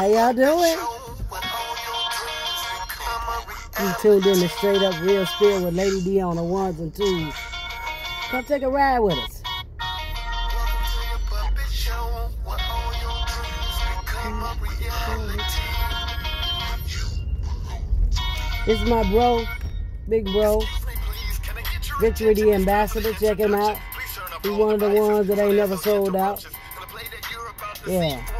How y'all doing? You tuned in to Straight Up Real Spirit with Lady D on the ones and twos. Come take a ride with us. This is my bro, big bro, Victory the Ambassador. Check him out. He's one of the ones that ain't never sold out. Yeah.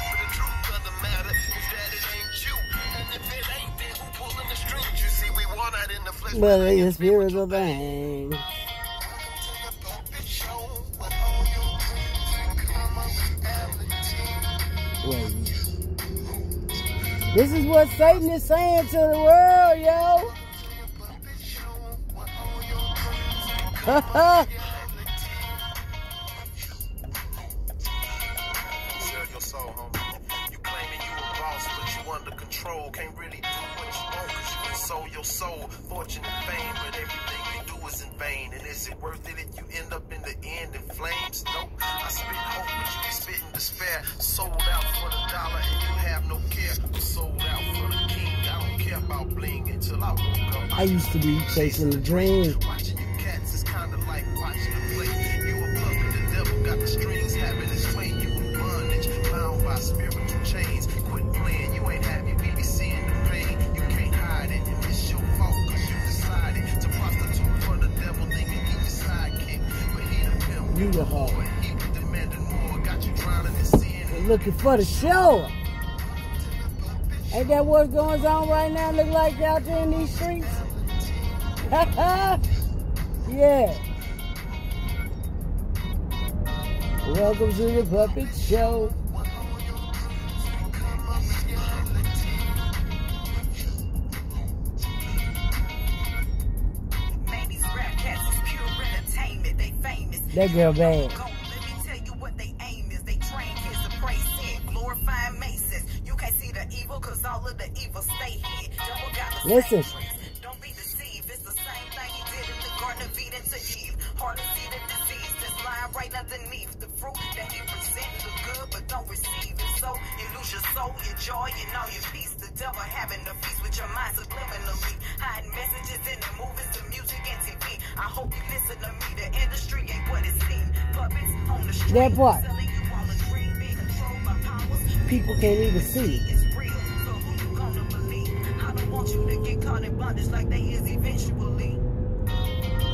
But it's beautiful thing. Wait. This is what Satan is saying to the world, yo. be chasing the dream. You the hard. Looking for the show. Ain't that what's going on right now? Look like out there in these streets? yeah. Welcome to the Puppet Show. That girl bad. Listen. Underneath. The fruit that he presents look good, but don't receive it. So you lose your soul, your joy, and all your peace. The devil having a feast with your mind subliminally. Hiding messages in the movies, the music, and TV. I hope you listen to me. The industry ain't what it seems. Puppets on the street. That part. People can't even see how they want you to get caught in bondage like they is eventually.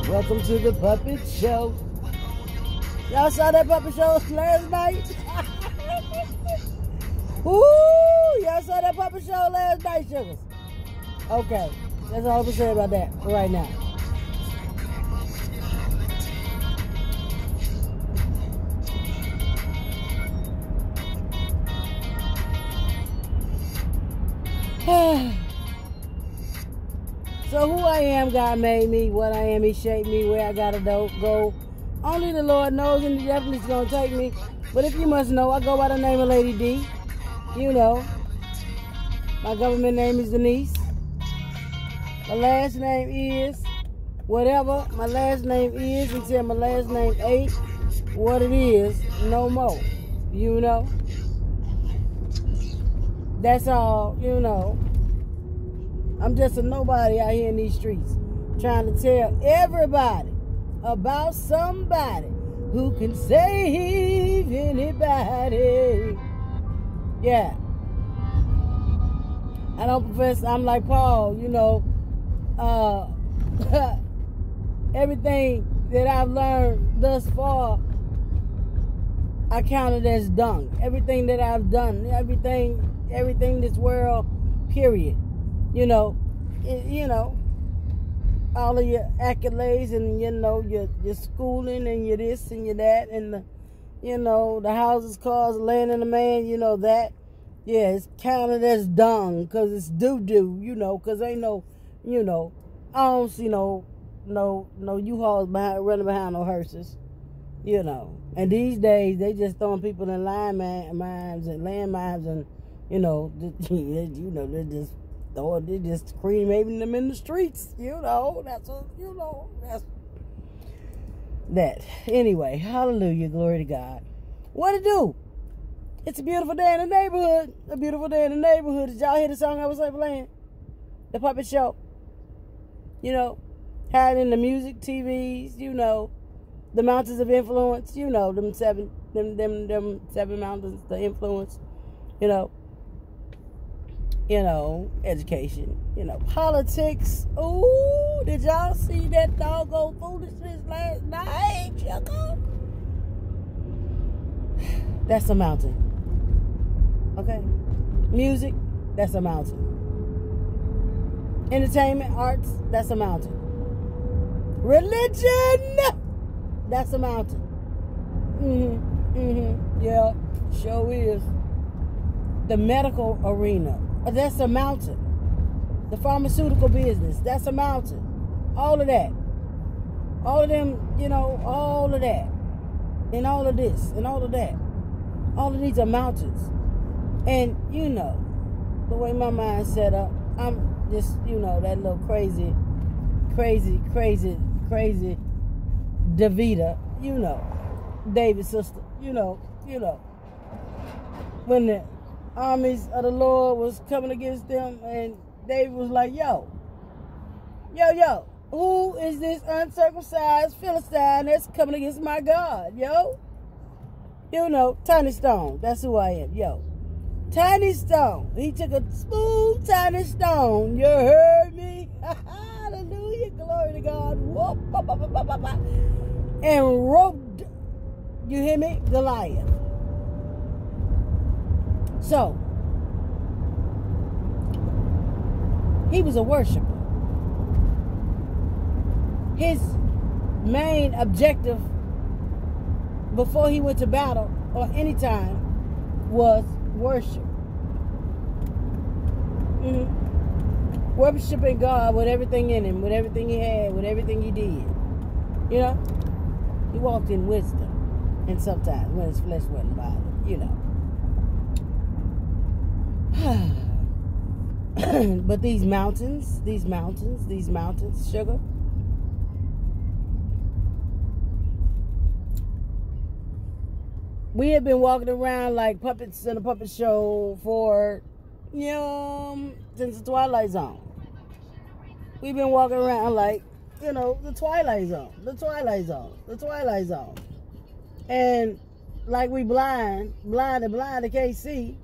Welcome to the puppet show. Y'all saw that puppet show last night? Woo! Y'all saw that puppet show last night, sugars. Okay, that's all I'm gonna say about that right now. So who I am, God made me. What I am, He shaped me. Where I gotta go. Only the Lord knows, and He definitely is gonna take me. But if you must know, I go by the name of Lady D. You know, my government name is Denise. My last name is whatever my last name is until my last name ain't what it is no more. You know. That's all, you know. I'm just a nobody out here in these streets trying to tell everybody about somebody who can save anybody. Yeah. I don't profess, I'm like Paul, you know, uh, everything that I've learned thus far, I count it as dung. Everything that I've done, everything, everything this world, period you know, you know, all of your accolades and you know your your schooling and your this and your that and the, you know the houses, cars, land, and the man. You know that. Yeah, it's counted as dung because it's doo doo, you know, because ain't no, you know, I don't see no, no, no U-Hauls behind, running behind no hearses, you know. And these days, they just throwing people in line mines and land mines and, you know, you know, they're just throwing, they just cremating them in the streets, you know. That's a, you know, that's that. Anyway, hallelujah, glory to God. What to do? It's a beautiful day in the neighborhood. A beautiful day in the neighborhood. Did y'all hear the song I was playing? The puppet show. You know, had in the music, TVs, you know, the mountains of influence, you know, them seven them them them seven mountains, the influence, you know. You know, education, you know, politics. Ooh, did y'all see that doggone foolishness last night, Chico? That's a mountain. Okay? Music, that's a mountain. Entertainment, arts, that's a mountain. Religion, that's a mountain. Mm-hmm. Mm-hmm. Yeah, sure is. The medical arena, that's a mountain. The pharmaceutical business, that's a mountain. All of that. All of them, you know, all of that. And all of this and all of that. All of these are mountains. And you know, the way my mind set up, I'm just, you know, that little crazy, crazy, crazy, crazy Davita, you know, David's sister, you know, you know. When the armies of the Lord was coming against them and David was like, yo, yo, yo, who is this uncircumcised Philistine that's coming against my God, yo? You know, Tiny Stone, that's who I am, yo. Tiny stone. He took a smooth tiny stone. You heard me? Hallelujah. Glory to God. Whoop, and roped, you hear me? Goliath. So, he was a worshiper. His main objective before he went to battle or any time was worship. Mm-hmm. Worshiping God with everything in him, with everything he had, with everything he did. You know? He walked in wisdom. And sometimes when his flesh wasn't bothered, you know. but these mountains, these mountains, these mountains, sugar, we have been walking around like puppets in a puppet show for, you know, since the Twilight Zone. We've been walking around like, you know, the Twilight Zone, the Twilight Zone, the Twilight Zone. And like we blind, blind and blind to can't see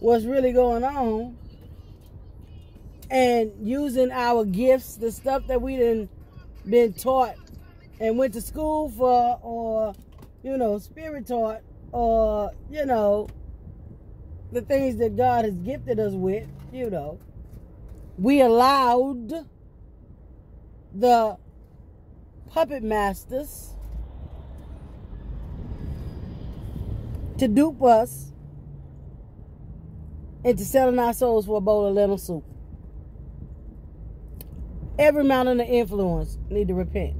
what's really going on. And using our gifts, the stuff that we didn't been taught and went to school for or you know, spirit taught or, you know, the things that God has gifted us with, you know, we allowed the puppet masters to dupe us into selling our souls for a bowl of lentil soup. Every mountain of influence need to repent.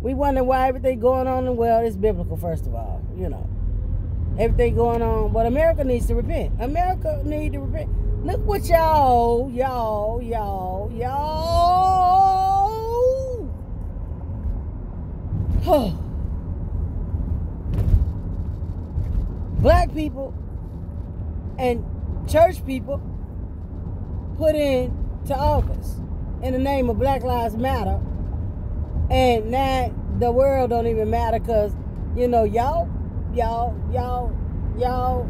We wonder why everything going on in the world is biblical, first of all, you know. Everything going on. But America needs to repent. America need to repent. Look what y'all, y'all, y'all, y'all. Black people and church people put in to office in the name of Black Lives Matter and now the world don't even matter because, you know, y'all, y'all, y'all, y'all,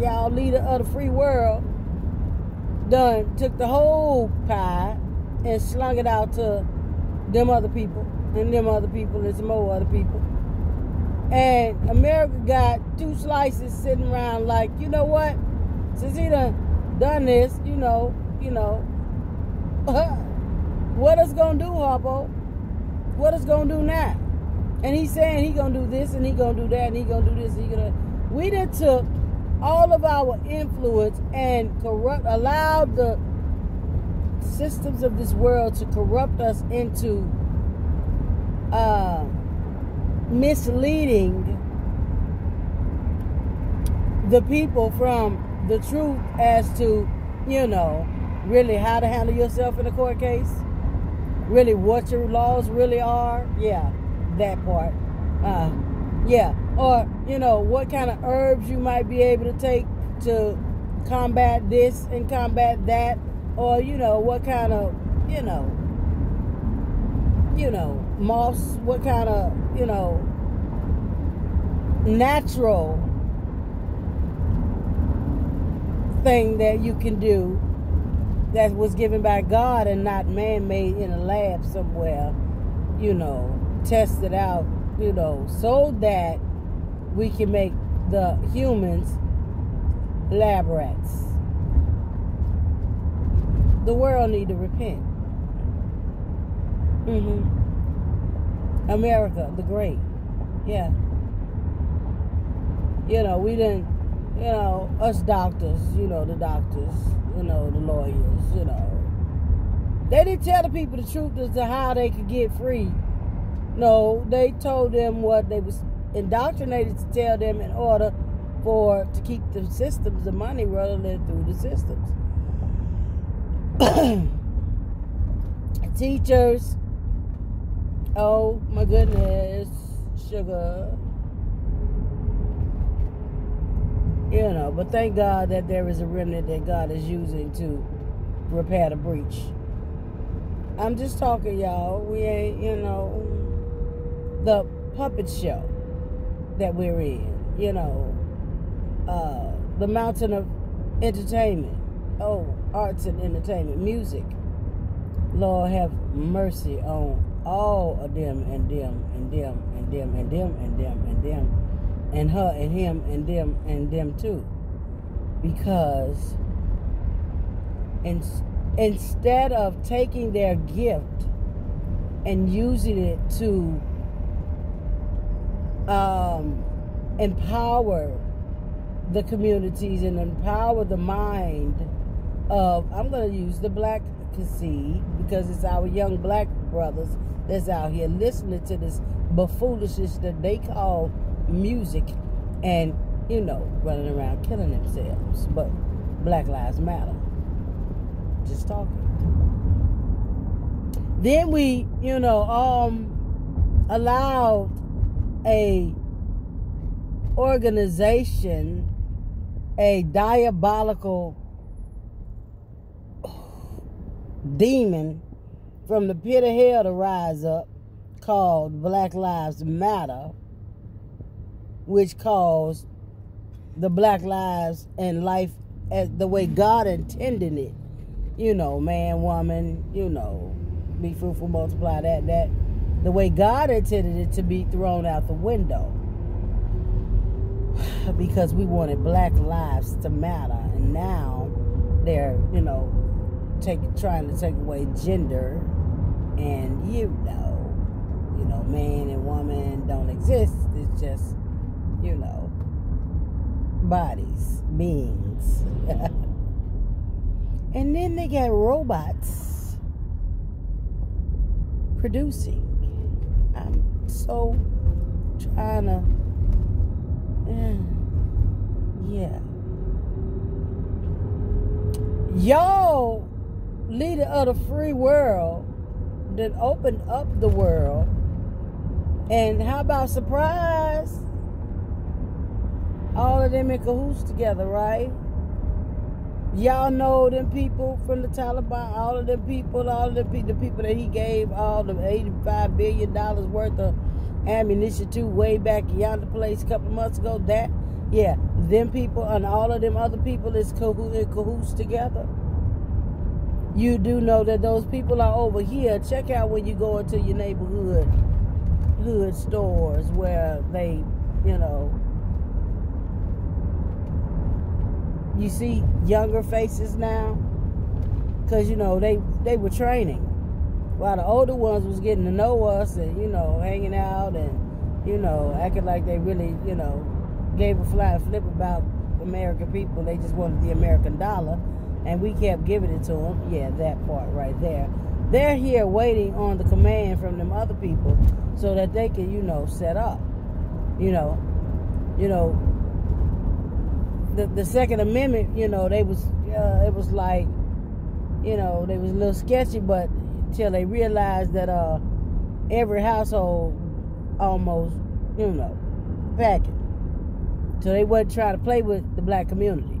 y'all leader of the free world done took the whole pie and slung it out to them other people and them other people and some more other people. And America got two slices sitting around like, you know what? Since he done done this, you know, you know, what us gonna do, Harpo? what is gonna do now? And he's saying he gonna do this and he gonna do that and he gonna do this. And he gonna. We done took all of our influence and corrupt, allowed the systems of this world to corrupt us into uh, misleading the people from the truth as to, you know, really how to handle yourself in a court case, really what your laws really are. Yeah, that part. Uh, yeah, or you know what kind of herbs you might be able to take to combat this and combat that, or you know what kind of you know you know moss, what kind of you know natural thing that you can do that was given by God and not man made in a lab somewhere, you know, tested out, you know, so that we can make the humans lab rats. The world need to repent. Mm-hmm. America, the great. Yeah. You know, we didn't, you know, us doctors, you know, the doctors, you know, the lawyers, you know. They didn't tell the people the truth as to how they could get free. No, they told them what they was indoctrinated to tell them in order for to keep the systems the money rolling through the systems. Teachers, oh my goodness, sugar. You know, but thank God that there is a remnant that God is using to repair the breach. I'm just talking, y'all. We ain't, you know, the puppet show that we're in, you know, uh, the mountain of entertainment. Oh, arts and entertainment, music. Lord have mercy on all of them and them and them and them and them and them and them and her and him and them and them too. Because in, instead of taking their gift and using it to um, empower the communities and empower the mind of, I'm going to use the black see because it's our young black brothers that's out here listening to this bufoolishness that they call music and, you know, running around killing themselves. But Black Lives Matter. Just talking. Then we, you know, um, allowed a organization, a diabolical demon from the pit of hell to rise up called Black Lives Matter, which caused the Black Lives and life as the way God intended it. You know, man, woman, you know, be fruitful, multiply that, that. The way God intended it to be thrown out the window. Because we wanted black lives to matter. And now they're, you know, take trying to take away gender and you know you know man and woman don't exist it's just you know bodies beings and then they got robots producing i'm so trying to mm, yeah y'all leader of the free world that opened up the world. And how about surprise? All of them in cahoots together, right? Y'all know them people from the Taliban, all of them people, all of them people, the people that he gave all the $85 billion worth of ammunition to way back yonder place a couple months ago. That, yeah, them people and all of them other people is in cahoots together you do know that those people are over here. Check out when you go into your neighborhood hood stores where they, you know, you see younger faces now because you know they they were training while the older ones was getting to know us and you know hanging out and you know acting like they really you know gave a fly flip about American people. They just wanted the American dollar, and we kept giving it to them. Yeah, that part right there. They're here waiting on the command from them other people so that they can, you know, set up. You know, you know. The the Second Amendment, you know, they was uh, it was like, you know, they was a little sketchy, but till they realized that uh every household almost, you know, packing. So they wasn't trying to play with the black community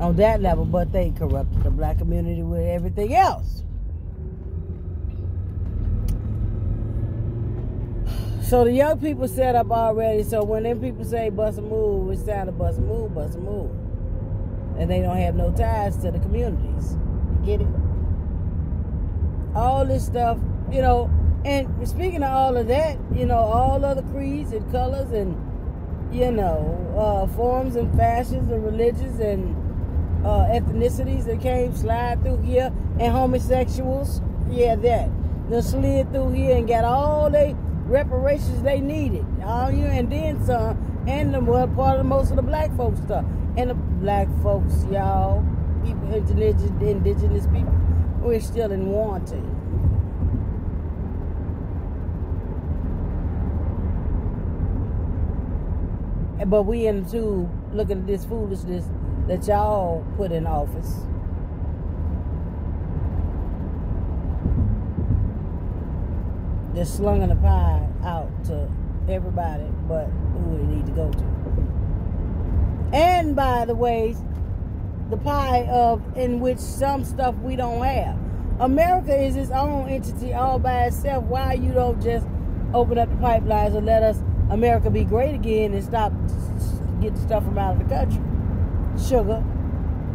on that level, but they corrupted the black community with everything else. So the young people set up already. So when them people say bus a move, it's time to bus a move, bus a move. And they don't have no ties to the communities. You get it? All this stuff, you know, and speaking of all of that, you know, all other creeds and colors and, you know, uh, forms and fashions and religions and uh, ethnicities that came slide through here and homosexuals, yeah, that. They slid through here and got all they reparations they needed. All you and then some, and the well, part of most of the black folks stuff. And the black folks, y'all, people, indigenous, indigenous people, we're still in wanting. But we into looking at this foolishness that y'all put in office. Just slunging the pie out to everybody but who they need to go to. And by the way, the pie of in which some stuff we don't have. America is its own entity all by itself. Why you don't just open up the pipelines and let us America be great again and stop getting stuff from out of the country. Sugar.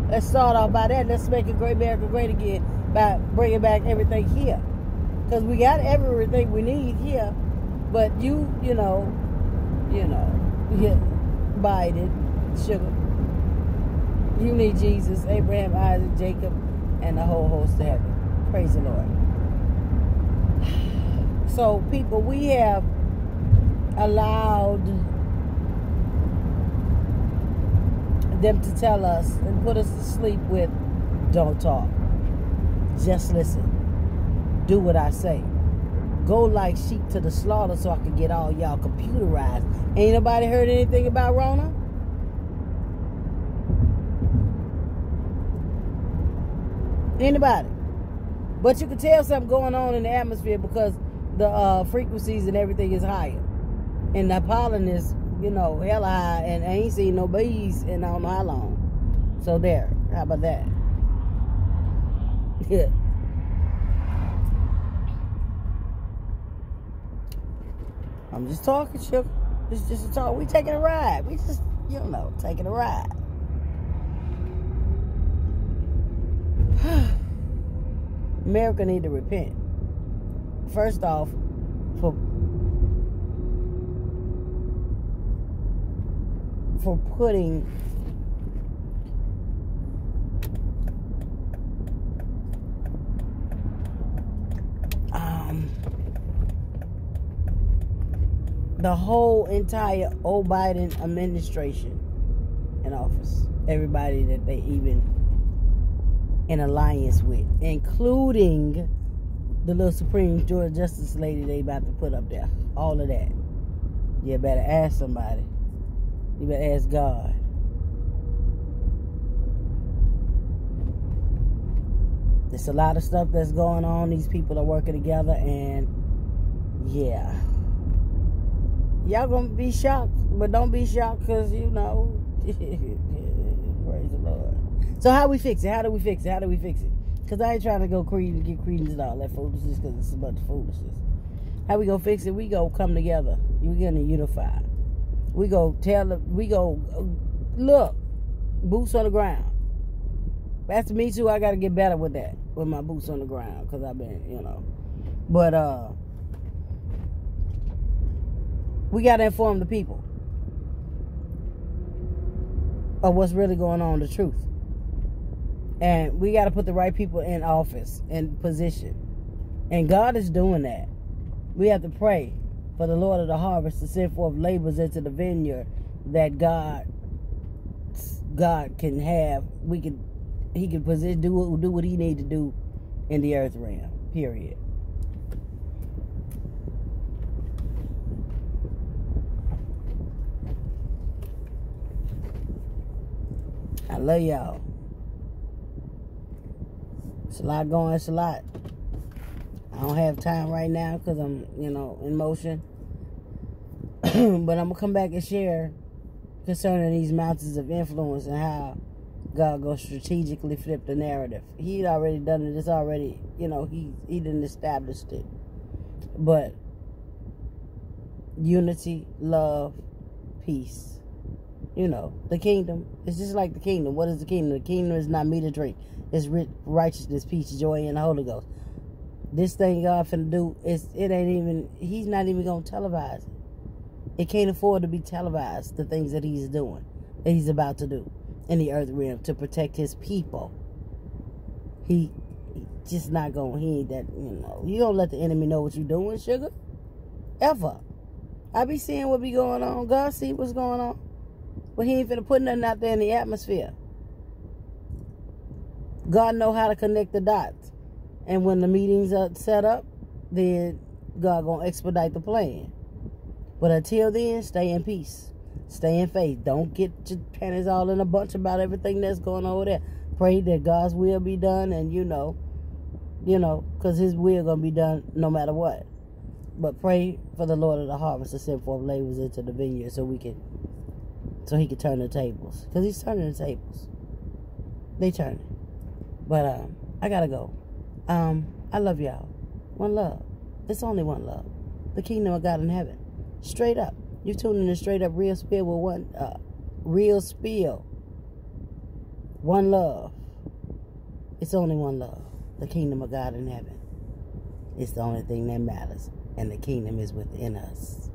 Let's start off by that. Let's make a great America great again by bringing back everything here. Because we got everything we need here. But you, you know, you know, yeah, Biden, sugar. You need Jesus, Abraham, Isaac, Jacob, and the whole host of heaven. Praise the Lord. So, people, we have allowed them to tell us and put us to sleep with don't talk. Just listen. Do what I say. Go like sheep to the slaughter so I can get all y'all computerized. Ain't nobody heard anything about Rona? Anybody? But you can tell something going on in the atmosphere because the uh, frequencies and everything is higher and the pollen is, you know, hella high, and I ain't seen no bees in don't know how long. So there, how about that? Yeah. I'm just talking, sugar. It's just a talk. We taking a ride. We just, you know, taking a ride. America need to repent. First off, for for putting um, the whole entire old Biden administration in office. Everybody that they even in alliance with, including the little Supreme Georgia Justice lady they about to put up there. All of that. You better ask somebody. You better ask God. There's a lot of stuff that's going on. These people are working together, and yeah. Y'all gonna be shocked, but don't be shocked because you know. Praise the Lord. So, how we fix it? How do we fix it? How do we fix it? Because I ain't trying to go creed and get credence and all that foolishness because it's a bunch of foolishness. How we gonna fix it? We go come together. We're gonna unify. We go tell them, we go, look, boots on the ground. That's me too. I got to get better with that, with my boots on the ground, because I've been, you know. But uh we got to inform the people of what's really going on, the truth. And we got to put the right people in office, in position. And God is doing that. We have to pray for the Lord of the harvest to send forth laborers into the vineyard that God God can have, we can, he can position, do, do what he need to do in the earth realm, period. I love y'all. It's a lot going, it's a lot. I don't have time right now because I'm, you know, in motion. but I'm going to come back and share concerning these mountains of influence and how God goes strategically flip the narrative. He'd already done it. It's already, you know, he, he didn't establish it. But unity, love, peace. You know, the kingdom. It's just like the kingdom. What is the kingdom? The kingdom is not meat or drink. It's righteousness, peace, joy, and the Holy Ghost. This thing God finna do is it ain't even. He's not even gonna televise it. It can't afford to be televised. The things that he's doing, that he's about to do in the earth realm to protect his people. He, he just not going. He ain't that. You know. You don't let the enemy know what you're doing, sugar. Ever. I be seeing what be going on. God see what's going on. But he ain't finna put nothing out there in the atmosphere. God know how to connect the dots. And when the meetings are set up, then God gonna expedite the plan. But until then, stay in peace. Stay in faith. Don't get your panties all in a bunch about everything that's going on over there. Pray that God's will be done and you know, you know, because his will gonna be done no matter what. But pray for the Lord of the harvest to send forth laborers into the vineyard so we can so he could turn the tables. Because he's turning the tables. They turning. But um, I gotta go. Um, I love y'all. One love. It's only one love. The kingdom of God in heaven. Straight up. You tuning in straight up real spill with one uh, real spill. One love. It's only one love. The kingdom of God in heaven. It's the only thing that matters. And the kingdom is within us.